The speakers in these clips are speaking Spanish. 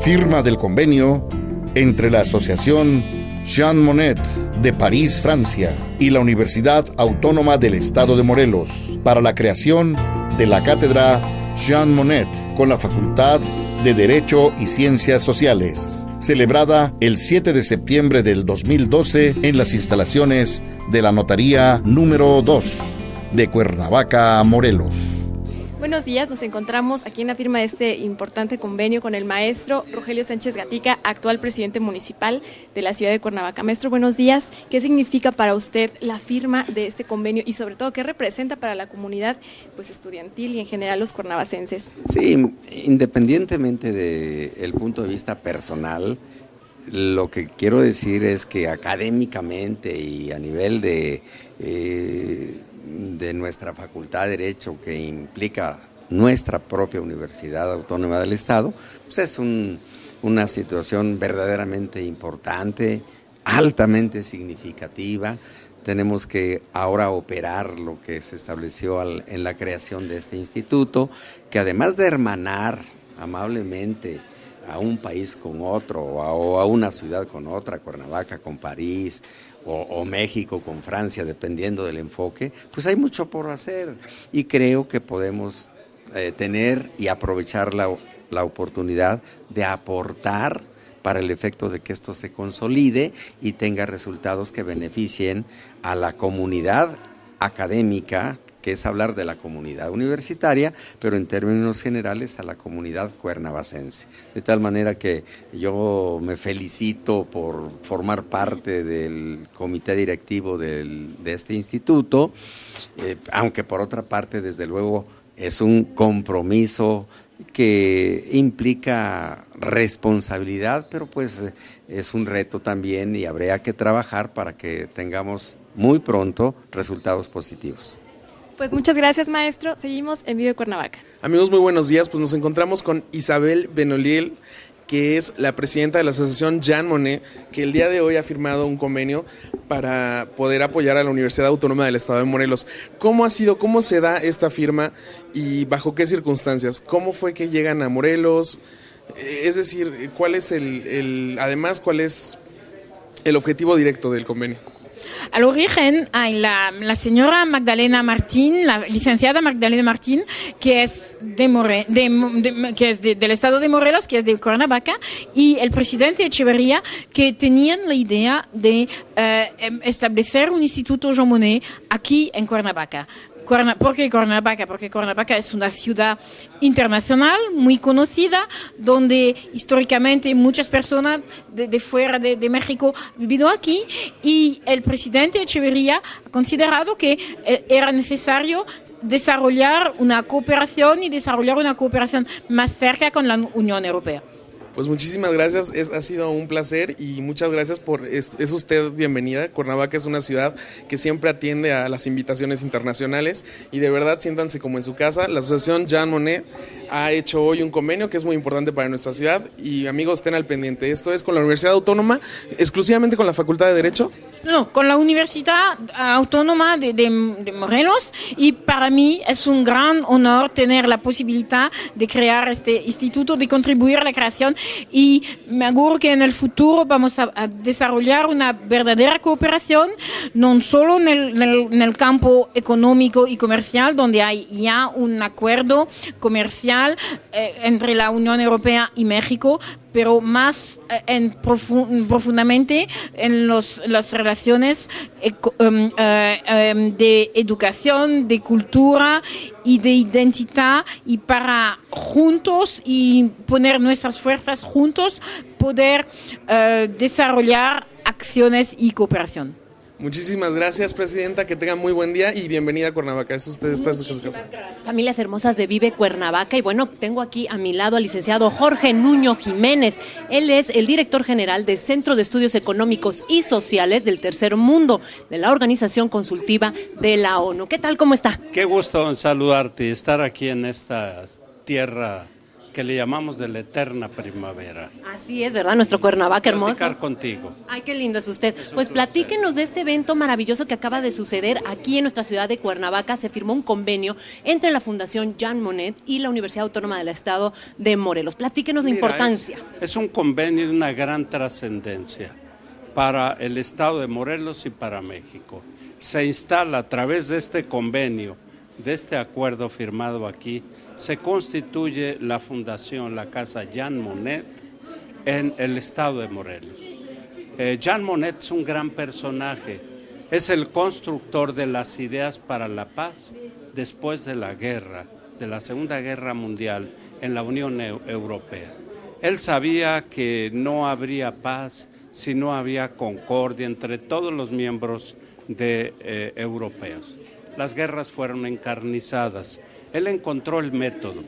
Firma del convenio entre la Asociación Jean Monnet de París, Francia, y la Universidad Autónoma del Estado de Morelos para la creación de la Cátedra Jean Monnet con la Facultad de Derecho y Ciencias Sociales, celebrada el 7 de septiembre del 2012 en las instalaciones de la Notaría número 2 de Cuernavaca, Morelos. Buenos días, nos encontramos aquí en la firma de este importante convenio con el maestro Rogelio Sánchez Gatica, actual presidente municipal de la ciudad de Cuernavaca. Maestro, buenos días. ¿Qué significa para usted la firma de este convenio y sobre todo qué representa para la comunidad pues, estudiantil y en general los cuernavacenses? Sí, independientemente del punto de vista personal, lo que quiero decir es que académicamente y a nivel de... Eh, de nuestra Facultad de Derecho que implica nuestra propia Universidad Autónoma del Estado, pues es una situación verdaderamente importante, altamente significativa. Tenemos que ahora operar lo que se estableció en la creación de este instituto, que además de hermanar amablemente a un país con otro o a una ciudad con otra, Cuernavaca con París o, México con Francia, dependiendo del enfoque, pues hay mucho por hacer. Y creo que podemos eh, tener y aprovechar la, la oportunidad de aportar para el efecto de que esto se consolide y tenga resultados que beneficien a la comunidad académica que es hablar de la comunidad universitaria, pero en términos generales a la comunidad cuernavacense. De tal manera que yo me felicito por formar parte del comité directivo de este instituto, eh, aunque por otra parte, desde luego, es un compromiso que implica responsabilidad, pero pues es un reto también y habría que trabajar para que tengamos muy pronto resultados positivos. Pues muchas gracias, maestro. Seguimos en Vive Cuernavaca. Amigos, muy buenos días. Pues nos encontramos con Isabel Benoliel, que es la presidenta de la asociación Jean Monnet, que el día de hoy ha firmado un convenio para poder apoyar a la Universidad Autónoma del Estado de Morelos. ¿Cómo ha sido, cómo se da esta firma y bajo qué circunstancias? ¿Cómo fue que llegan a Morelos? Eh, es decir, ¿cuál es el además, cuál es el objetivo directo del convenio? Al origen hay la, señora Magdalena Martín, la licenciada Magdalena Martín, que es, de, que es del estado de Morelos, que es de Cuernavaca, y el presidente Echeverría, que tenían la idea de eh, em, establecer un instituto Jean Monnet aquí en Cuernavaca. ¿Por qué Cuernavaca? Porque Cuernavaca es una ciudad internacional muy conocida, donde históricamente muchas personas de, fuera de, México han vivido aquí y el presidente Echeverría ha considerado que eh, era necesario desarrollar una cooperación y desarrollar una cooperación más cerca con la Unión Europea. Pues muchísimas gracias, es, ha sido un placer y muchas gracias por, es, usted bienvenida. Cuernavaca es una ciudad que siempre atiende a las invitaciones internacionales y de verdad siéntanse como en su casa. La Asociación Jean Monnet ha hecho hoy un convenio que es muy importante para nuestra ciudad y amigos estén al pendiente. Esto es con la Universidad Autónoma, exclusivamente con la Facultad de Derecho. No, con la Universidad Autónoma de, de, Morelos y para mí es un gran honor tener la posibilidad de crear este instituto, de contribuir a la creación y me auguro que en el futuro vamos a, desarrollar una verdadera cooperación, no solo en el, en el campo económico y comercial, donde hay ya un acuerdo comercial eh, entre la Unión Europea y México, pero más eh, en profundamente en las relaciones em, eh, em, de educación, de cultura y de identidad y para juntos y poner nuestras fuerzas juntos poder desarrollar acciones y cooperación. Muchísimas gracias, Presidenta. Que tenga muy buen día y bienvenida a Cuernavaca. Es usted está en su casa. Familias hermosas de Vive Cuernavaca. Y bueno, tengo aquí a mi lado al licenciado Jorge Nuño Jiménez. Él es el director general del Centro de Estudios Económicos y Sociales del Tercer Mundo, de la Organización Consultiva de la ONU. ¿Qué tal? ¿Cómo está? Qué gusto saludarte, estar aquí en esta tierra que le llamamos de la eterna primavera. Así es, ¿verdad? Nuestro Cuernavaca hermoso. Platicar contigo. Ay, qué lindo es usted. pues platíquenos de este evento maravilloso que acaba de suceder aquí en nuestra ciudad de Cuernavaca. Se firmó un convenio entre la Fundación Jean Monnet y la Universidad Autónoma del Estado de Morelos. Platíquenos la importancia. Es, es un convenio de una gran trascendencia para el Estado de Morelos y para México. Se instala a través de este convenio, de este acuerdo firmado aquí, se constituye la fundación, la Casa Jean Monnet, en el estado de Morelos. Eh, Jean Monnet es un gran personaje, es el constructor de las ideas para la paz después de la guerra, de la Segunda Guerra Mundial en la Unión Europea. Él sabía que no habría paz si no había concordia entre todos los miembros de, eh, europeos. Las guerras fueron encarnizadas él encontró el método,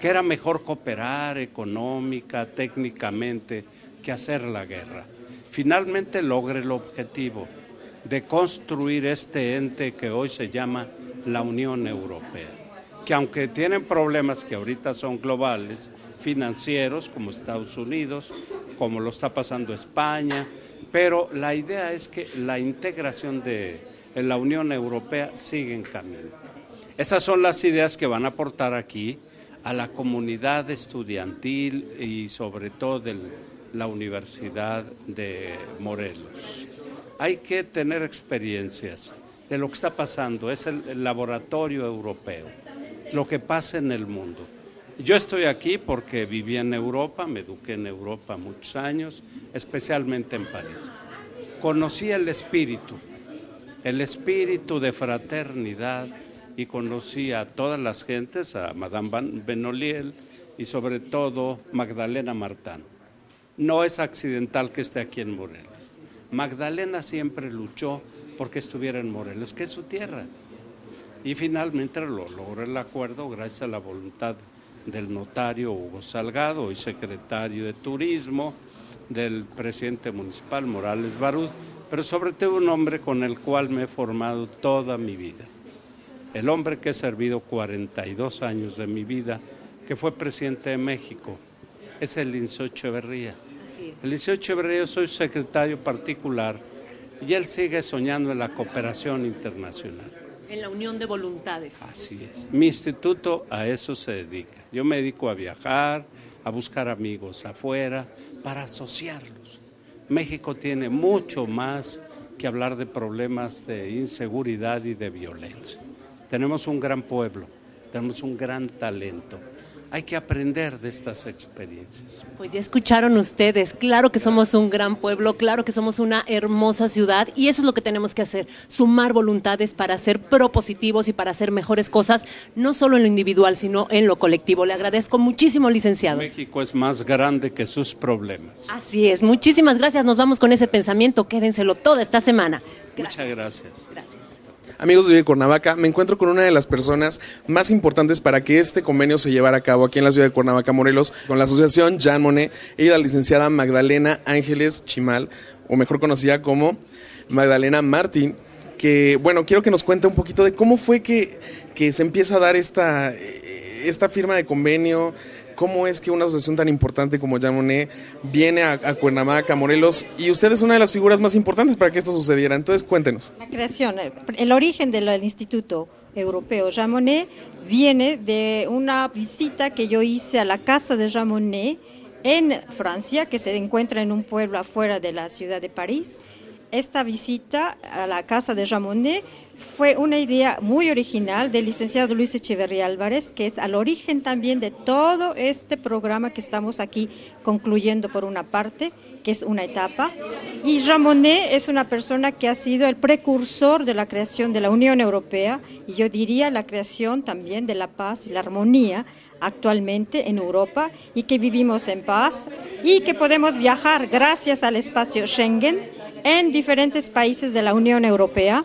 que era mejor cooperar económica, técnicamente, que hacer la guerra. Finalmente logra el objetivo de construir este ente que hoy se llama la Unión Europea, que aunque tienen problemas que ahorita son globales, financieros como Estados Unidos, como lo está pasando España, pero la idea es que la integración de la Unión Europea sigue en camino. Esas son las ideas que van a aportar aquí a la comunidad estudiantil y sobre todo de la Universidad de Morelos. Hay que tener experiencias de lo que está pasando, es el laboratorio europeo, lo que pasa en el mundo. Yo estoy aquí porque viví en Europa, me eduqué en Europa muchos años, especialmente en París. Conocí el espíritu, el espíritu de fraternidad, y conocí a todas las gentes, a Madame Benoliel y sobre todo Magdalena Martán. No es accidental que esté aquí en Morelos. Magdalena siempre luchó porque estuviera en Morelos, que es su tierra. Y finalmente lo logró el acuerdo gracias a la voluntad del notario Hugo Salgado, hoy secretario de Turismo, del presidente municipal Morales Barud, pero sobre todo un hombre con el cual me he formado toda mi vida el hombre que he servido 42 años de mi vida, que fue presidente de México, es el Lince Echeverría. El Lince Echeverría, soy secretario particular y él sigue soñando en la cooperación internacional. En la unión de voluntades. Así es. Mi instituto a eso se dedica. Yo me dedico a viajar, a buscar amigos afuera, para asociarlos. México tiene mucho más que hablar de problemas de inseguridad y de violencia. Tenemos un gran pueblo, tenemos un gran talento. Hay que aprender de estas experiencias. Pues ya escucharon ustedes, claro que somos un gran pueblo, claro que somos una hermosa ciudad y eso es lo que tenemos que hacer, sumar voluntades para ser propositivos y para hacer mejores cosas, no solo en lo individual, sino en lo colectivo. Le agradezco muchísimo, licenciado. México es más grande que sus problemas. Así es, muchísimas gracias, nos vamos con ese pensamiento, quédenselo toda esta semana. Muchas gracias. Gracias. Amigos de Cuernavaca, me encuentro con una de las personas más importantes para que este convenio se llevara a cabo aquí en la ciudad de Cuernavaca, Morelos, con la asociación Jean Monnet y la licenciada Magdalena Ángeles Chimal, o mejor conocida como Magdalena Martín, que, bueno, quiero que nos cuente un poquito de cómo fue que, que se empieza a dar esta, esta firma de convenio, cómo es que una asociación tan importante como Yamoné viene a, Cuernavaca, Morelos, y usted es una de las figuras más importantes para que esto sucediera. Entonces, cuéntenos. La creación, eh, el origen del Instituto Europeo Jamonet viene de una visita que yo hice a la casa de Jamonet en Francia, que se encuentra en un pueblo afuera de la ciudad de París esta visita a la casa de Ramonet fue una idea muy original del licenciado Luis Echeverría Álvarez, que es al origen también de todo este programa que estamos aquí concluyendo por una parte, que es una etapa. Y Ramonet es una persona que ha sido el precursor de la creación de la Unión Europea y yo diría la creación también de la paz y la armonía actualmente en Europa y que vivimos en paz y que podemos viajar gracias al espacio Schengen en diferentes países de la Unión Europea.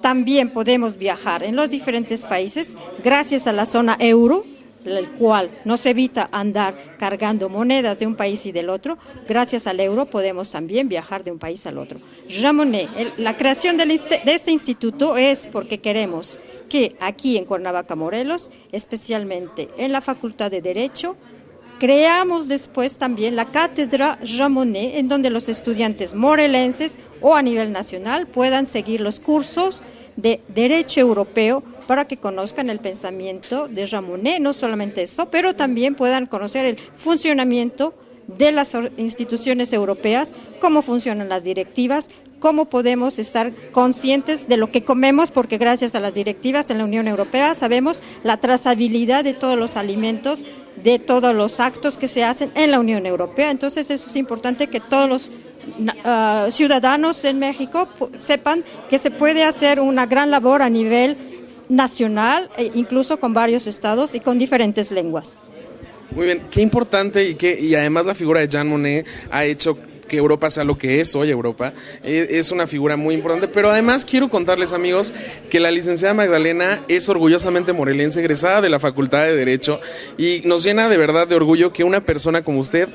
También podemos viajar en los diferentes países gracias a la zona euro, el cual nos evita andar cargando monedas de un país y del otro. Gracias al euro podemos también viajar de un país al otro. Jamonet, la creación de este instituto es porque queremos que aquí en Cuernavaca, Morelos, especialmente en la Facultad de Derecho, creamos después también la cátedra Jean Monnet, en donde los estudiantes morelenses o a nivel nacional puedan seguir los cursos de derecho europeo para que conozcan el pensamiento de Jean Monnet, no solamente eso, pero también puedan conocer el funcionamiento de las instituciones europeas, cómo funcionan las directivas, cómo podemos estar conscientes de lo que comemos, porque gracias a las directivas en la Unión Europea sabemos la trazabilidad de todos los alimentos, de todos los actos que se hacen en la Unión Europea. Entonces eso es importante que todos los ah, ciudadanos en México sepan que se puede hacer una gran labor a nivel nacional, e incluso con varios estados y con diferentes lenguas. Muy bien, qué importante y que y además la figura de Jean Monnet ha hecho que Europa sea lo que es hoy Europa. E, es una figura muy importante, pero además quiero contarles amigos que la licenciada Magdalena es orgullosamente morelense, egresada de la Facultad de Derecho y nos llena de verdad de orgullo que una persona como usted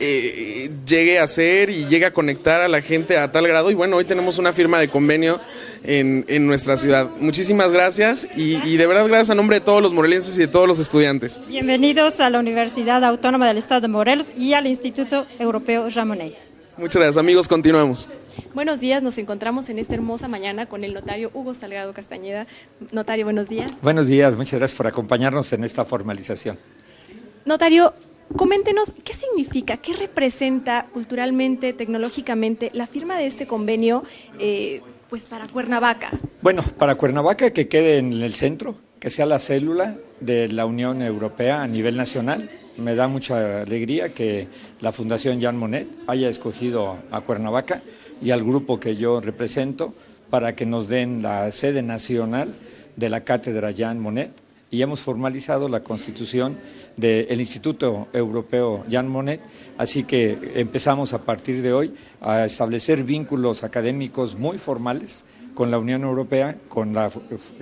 eh, llegue a ser y llegue a conectar a la gente a tal grado y bueno, hoy tenemos una firma de convenio en, nuestra ciudad. Muchísimas gracias y, y, de verdad gracias a nombre de todos los morelenses y de todos los estudiantes. Bienvenidos a la Universidad Autónoma del Estado de Morelos y al Instituto Europeo Ramonet. Muchas gracias, amigos. Continuamos. Buenos días, nos encontramos en esta hermosa mañana con el notario Hugo Salgado Castañeda. Notario, buenos días. Buenos días, muchas gracias por acompañarnos en esta formalización. Notario, coméntenos qué significa, qué representa culturalmente, tecnológicamente la firma de este convenio eh, pues para Cuernavaca. Bueno, para Cuernavaca que quede en el centro, que sea la célula de la Unión Europea a nivel nacional me da mucha alegría que la Fundación Jean Monnet haya escogido a Cuernavaca y al grupo que yo represento para que nos den la sede nacional de la cátedra Jean Monnet. Y hemos formalizado la constitución del Instituto Europeo Jean Monnet, así que empezamos a partir de hoy a establecer vínculos académicos muy formales con la Unión Europea, con la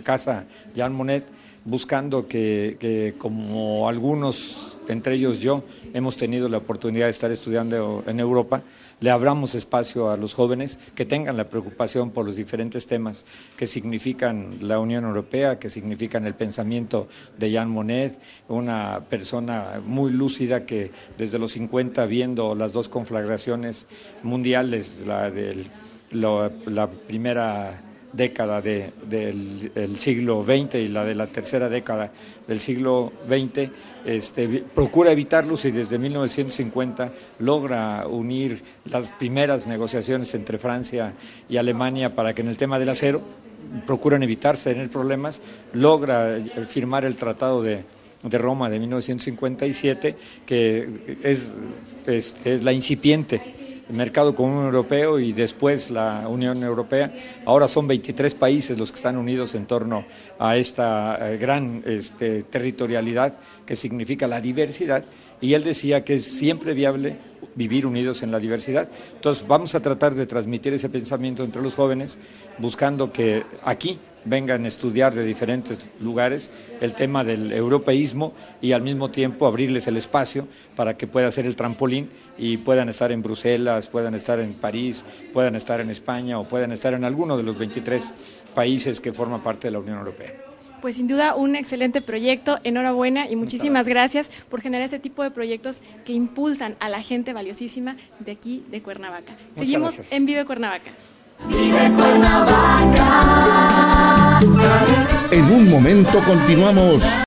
Casa Jean Monnet, buscando que, como algunos, entre ellos yo, hemos tenido la oportunidad de estar estudiando en Europa, le abramos espacio a los jóvenes que tengan la preocupación por los diferentes temas que significan la Unión Europea, que significan el pensamiento de Jean Monnet, una persona muy lúcida que desde los 50, viendo las dos conflagraciones mundiales, la del la primera década del siglo XX y la de la tercera década del siglo XX, este, procura evitarlos y desde 1950 logra unir las primeras negociaciones entre Francia y Alemania para que en el tema del acero procuran evitarse tener problemas, logra firmar el Tratado de, de Roma de 1957, que es, es la incipiente mercado común europeo y después la Unión Europea. Ahora son 23 países los que están unidos en torno a esta eh, gran este, territorialidad que significa la diversidad y él decía que es siempre viable vivir unidos en la diversidad. Entonces vamos a tratar de transmitir ese pensamiento entre los jóvenes, buscando que aquí vengan a estudiar de diferentes lugares el tema del europeísmo y al mismo tiempo abrirles el espacio para que pueda ser el trampolín y puedan estar en Bruselas, puedan estar en París, puedan estar en España o puedan estar en alguno de los 23 países que forman parte de la Unión Europea. Pues sin duda un excelente proyecto, enhorabuena y muchísimas gracias por generar este tipo de proyectos que impulsan a la gente valiosísima de aquí, de Cuernavaca. Seguimos en Vive Cuernavaca. Vive Cuernavaca. En un momento continuamos.